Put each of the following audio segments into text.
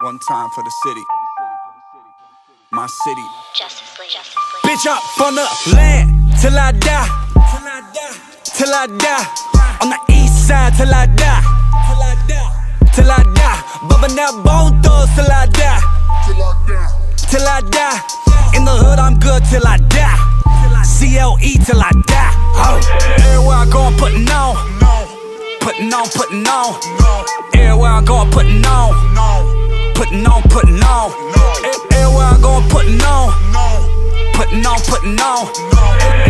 One time for the city. My city. Justice League. Justice League. Bitch up on the land till I die. Till I die. Till I die. On the east side till I die. Till I die. Till I die. Bubbing that bone thugs till I die. till I die. Till I die. In the hood I'm good till I die. CLE till I die. Oh. Everywhere I go I'm putting on. Putting on, putting on. Everywhere I go I'm putting on. Putting on, putting on. Everywhere I go I'm putting on. Putting on, putting on.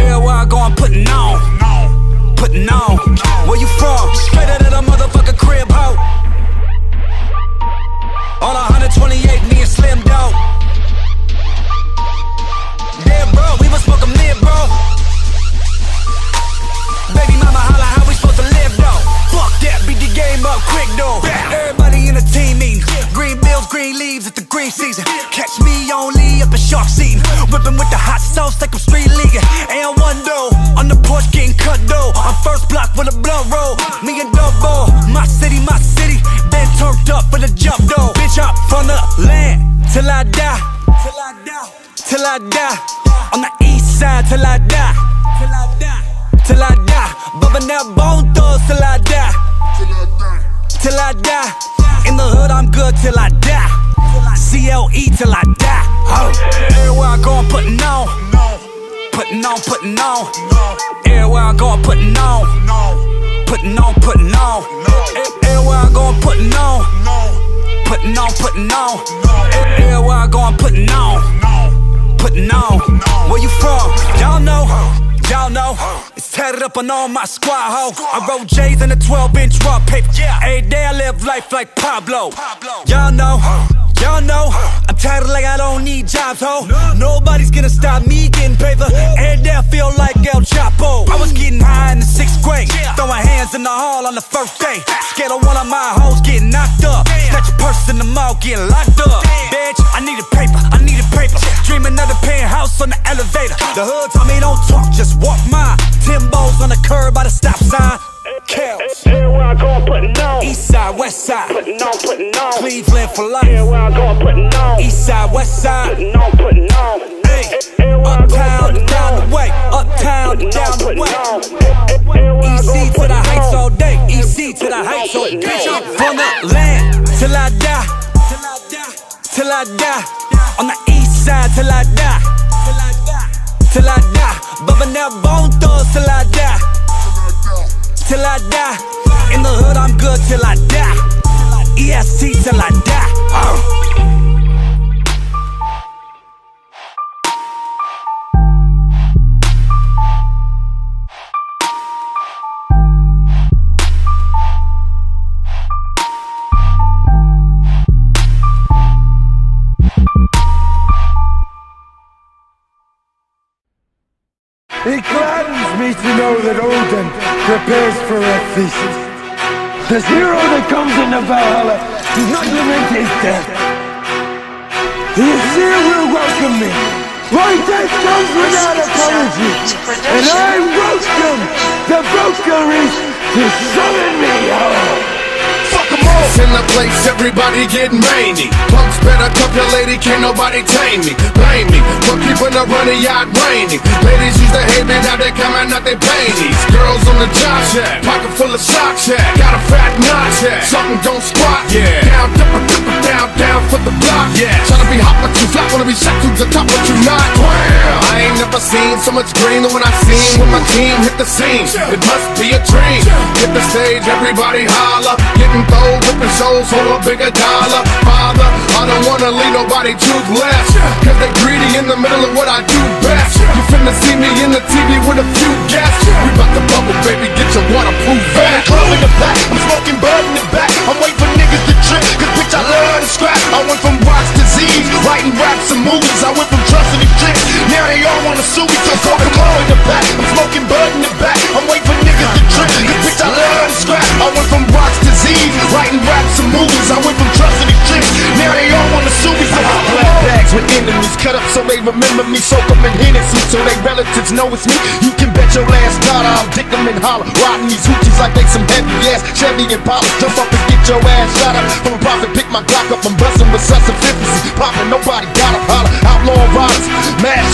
Everywhere I go I'm putting on. Putting on. Where you from? Straight out of good till I die. CLE till I die. Oh. Everywhere I go I'm putting on. Putting on, putting on. Everywhere I go I'm putting on. Putting on, putting on. Everywhere I go I'm putting on. Putting on, putting on. Everywhere I go I'm putting on. Putting on. Where you from? Y'all know. Y'all know. Tatted up on all my squad, ho. I roll J's in a 12 inch raw paper. Yeah. Every day I live life like Pablo. Y'all know. Y'all know. I'm tatted like I don't need jobs, ho. Nobody's gonna stop me getting paper. Every day I feel like El Chapo. I was getting high in the sixth grade. Throwing hands in the hall on the first day. Scared of one of my hoes getting knocked up. Snatch a purse in the mall, getting locked up. Bitch, I need a paper, I need a paper. Dreaming of the penthouse on the elevator. The hood told me don't talk, just walk west side. Putting on, putting on. Cleveland for life. Everywhere I go, I'm putting on. East side, west side. Putting on, putting on. Hey, Everywhere I go, I'm uptown, down the way. Uptown, down the way. EC to the heights all day. EC to the heights all day. Bitch, I'm from the land till I die. Till I die. Till I die. On the east side till I die. Till I die. Till I die. Bubbing that bone thugs till I die. Till I die. The hood I'm good till I die. EST till I die. Oh. It gladdens me to know that Odin prepares for a feast. This hero that comes into Valhalla does not lament his death. The Aesir will welcome me. My death comes without apology. And I welcome the Valkyries to summon me home. In the place, everybody getting rainy. Punks better cup your lady, can't nobody tame me. Blame me for keeping the running yacht raining. Ladies used to hate me, now they coming out they panties. Girls on the job shack, pocket full of socks, yeah. Got a fat notch, yeah. Something don't squat, yeah. Down, dipper, down, down for the block, yeah. Tryna be hot but you flat, wanna be shot to the top but you not. Wow. Seen so much green than when I seen when my team hit the scene. It must be a dream. Hit the stage, everybody holler. Getting thrown, ripping shows for a bigger dollar. Father, I don't wanna leave nobody toothless. Cause they greedy in the middle of what I do best. You finna see me in the TV with a few guests. We bout to bubble, baby, get your waterproof vest. Club in the back, all wanna sue me. So fucking club in the back, I'm smoking bud in the back. I'm waiting for niggas to trip, cause bitch, I love to scrap. I went from rocks to Z's, writing raps and movies. I went from trusting these chicks, now they all wanna sue me. So fucking Black bags with enemies, cut up so they remember me. Soak 'em in Hennessy so they relatives know it's me. You can bet your last dollar I'll dick 'em and holler. Riding these hoochies like they some heavy ass Chevy and Impala. Jump up and get your ass shot up. From a profit, pick my Glock up. I'm busting with such efficiency. Popping, nobody got a holler.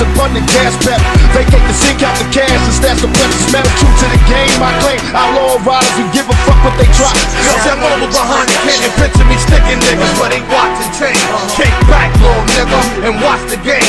Outlaw riders, mash up on the gas pedal. Vacate the sink out the cash and stash the precious metal. True to the game, I claim. Outlaw riders who give a fuck what they try. I'm over behind the can and picture me sticking niggas, but ain't watching change. Kick back, little nigga, and watch the game.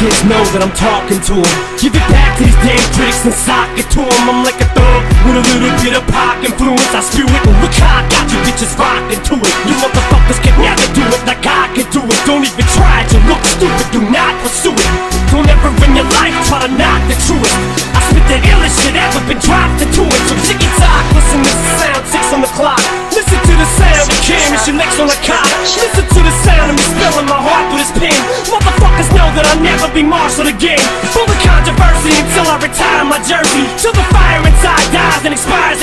Kids know that I'm talking to them. Give it back to these damn critics and sock it to them. I'm like a thug with a little bit of pop influence. I spew it and look how I got you bitches rocking to it. You motherfuckers can never do it like I can do it. Don't even try to look stupid. Do not pursue it. Don't ever in your life try to knock the truest. I spit the illest shit ever been dropped into it. So ticky tock, listen to the sound, six on the clock. Listen to the sound of cameras, your legs on the cot. Listen Be marshal again. Full of controversy until I retire my jersey. Till the fire inside dies and expires